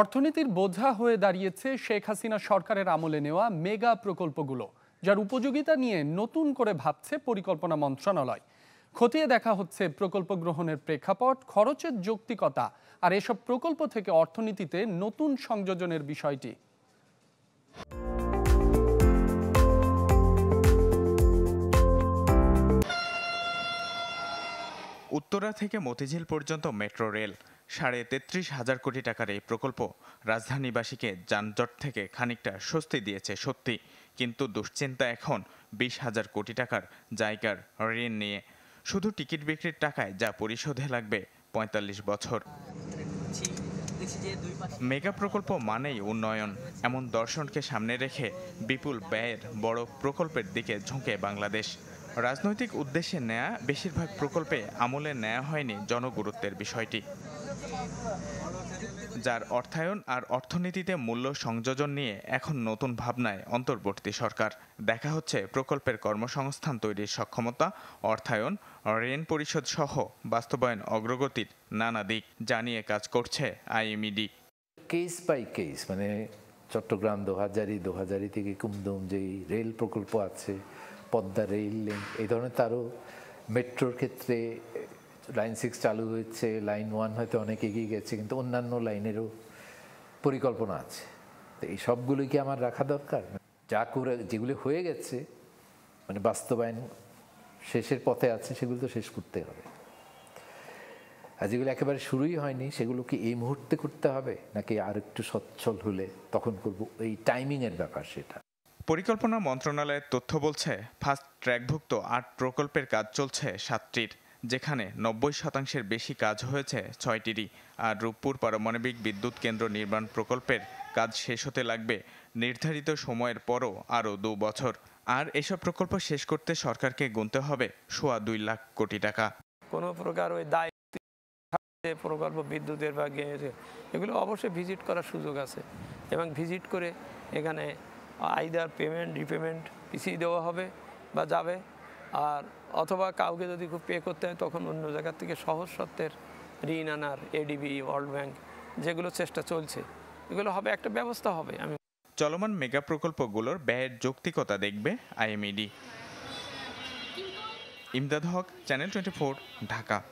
অর্থনীতির বোঝা হয়ে দাঁড়িয়েছে শেখ হাসিনা সরকারের আমলে নেওয়া মেগা প্রকল্পগুলো, যার উপযোগিতা নিয়ে নতুন করে ভাবছে পরিকল্পনা মন্ত্রণালয়। খতিয়ে দেখা হচ্ছে প্রকল্প গ্রহণের প্রেক্ষাপট, খরচের যৌক্তিকতা আর এসব প্রকল্প থেকে অর্থনীতিতে নতুন সংযোজনের বিষয়টি। উত্তরা থেকে মতিঝিল পর্যন্ত মেট্রো রেল। সাড়ে তেত্রিশ হাজার কোটি টাকার এই প্রকল্প রাজধানীবাসীকে যানজট থেকে খানিকটা স্বস্তি দিয়েছে সত্যি। কিন্তু দুশ্চিন্তা এখন বিশ হাজার কোটি টাকার জায়গার ঋণ নিয়ে। শুধু টিকিট বিক্রির টাকায় যা পরিশোধে লাগবে পঁয়তাল্লিশ বছর। মেগা প্রকল্প মানেই উন্নয়ন। এমন দর্শনকে সামনে রেখে বিপুল ব্যয়ের বড় প্রকল্পের দিকে ঝুঁকে বাংলাদেশ। রাজনৈতিক উদ্দেশ্যে নেয়া বেশিরভাগ প্রকল্পে আমলে নেওয়া হয়নি জনগুরুত্বের বিষয়টি। যার অর্থায়ন আর অর্থনীতিতে মূল্য সংযোজন নিয়ে এখন নতুন ভাবনায় অন্তর্বর্তী সরকার। দেখা হচ্ছে প্রকল্পের কর্মসংস্থান তৈরির সক্ষমতা, অর্থায়ন, ঋণ পরিশোধ সহ বাস্তবায়ন অগ্রগতির নানা দিক জানিয়ে কাজ করছে আইএমইডি। কেস বাই কেস মানে চট্টগ্রাম, দোহাজারি দোহাজারি থেকে কুমদুম যেই রেল প্রকল্প আছে, পদ্মা রেল লিঙ্ক এই ধরনের তারও মেট্রোর ক্ষেত্রে লাইন সিক্স চালু হয়েছে লাইন ওয়ান হয়তো অনেক এগিয়ে গেছে, কিন্তু অন্যান্য লাইনেরও পরিকল্পনা আছে। তো এই সবগুলোই কি আমার রাখা দরকার? যা করে, যেগুলি হয়ে গেছে মানে বাস্তবায়ন শেষের পথে আছে, সেগুলো তো শেষ করতে হবে। আর যেগুলো একেবারে শুরুই হয়নি সেগুলো কি এই মুহূর্তে করতে হবে, নাকি আর একটু সচ্ছল হলে তখন করব এই টাইমিংয়ের ব্যাপার সেটা। পরিকল্পনা মন্ত্রণালয়ের তথ্য বলছে ফাস্ট ট্র্যাকভুক্ত আট প্রকল্পের কাজ চলছে সাতটির। যেখানে নব্বই শতাংশের বেশি কাজ হয়েছে ছয়টিরই। আর রূপপুর পারমাণবিক বিদ্যুৎ কেন্দ্র নির্মাণ প্রকল্পের কাজ শেষ হতে লাগবে নির্ধারিত সময়ের পরও আরও দু বছর। আর এসব প্রকল্প শেষ করতে সরকারকে গুনতে হবে সোয়া দুই লাখ কোটি টাকা। কোনো প্রকার ওই দায় প্রকল্প বিদ্যুতের বা এগুলো অবশ্যই ভিজিট করার সুযোগ আছে। এবং ভিজিট করে এখানে আইদার পেমেন্ট, রিপেমেন্ট পিছিয়ে দেওয়া হবে বা যাবে। আর অথবা কাউকে যদি খুব পে করতে হয় তখন অন্য জায়গার থেকে সহজ সত্ত্বের ঋণ আনার এডিবি ওয়ার্ল্ড ব্যাংক যেগুলো চেষ্টা চলছে এগুলো হবে একটা ব্যবস্থা হবে আমি চলমান মেগা প্রকল্পগুলোর ব্যয়ের যৌক্তিকতা দেখবে IMED. Imdad Haque channel twenty Dhaka.